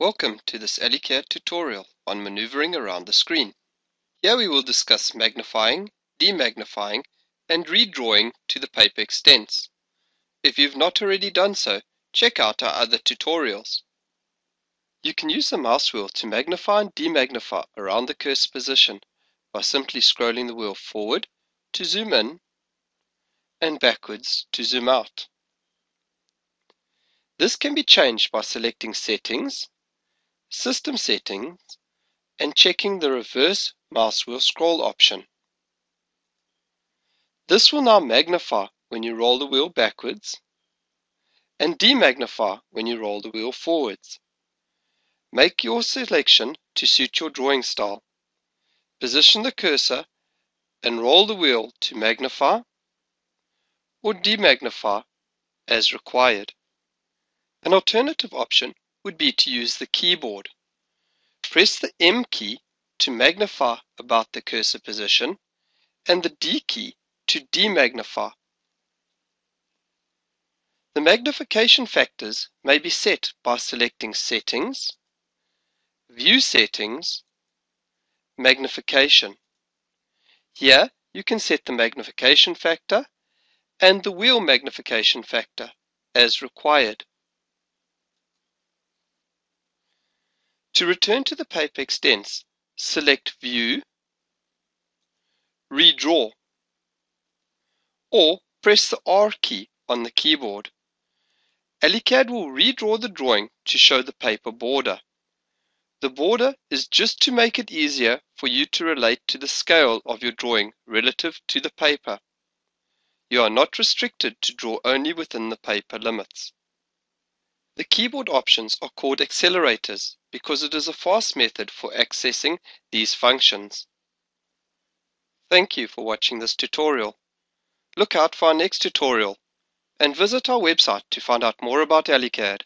Welcome to this AllyCAD tutorial on maneuvering around the screen. Here we will discuss magnifying, demagnifying and redrawing to the paper extents. If you've not already done so, check out our other tutorials. You can use the mouse wheel to magnify and demagnify around the cursor position by simply scrolling the wheel forward to zoom in and backwards to zoom out. This can be changed by selecting Settings, System Settings, and checking the Reverse Mouse Wheel Scroll option. This will now magnify when you roll the wheel backwards and demagnify when you roll the wheel forwards. Make your selection to suit your drawing style. Position the cursor and roll the wheel to magnify or demagnify as required. An alternative option would be to use the keyboard. Press the M key to magnify about the cursor position and the D key to demagnify. The magnification factors may be set by selecting Settings, View Settings, Magnification. Here you can set the magnification factor and the wheel magnification factor as required. To return to the paper extents, select View, Redraw, or press the R key on the keyboard. AllyCAD will redraw the drawing to show the paper border. The border is just to make it easier for you to relate to the scale of your drawing relative to the paper. You are not restricted to draw only within the paper limits. The keyboard options are called accelerators because it is a fast method for accessing these functions. Thank you for watching this tutorial. Look out for our next tutorial and visit our website to find out more about AllyCAD.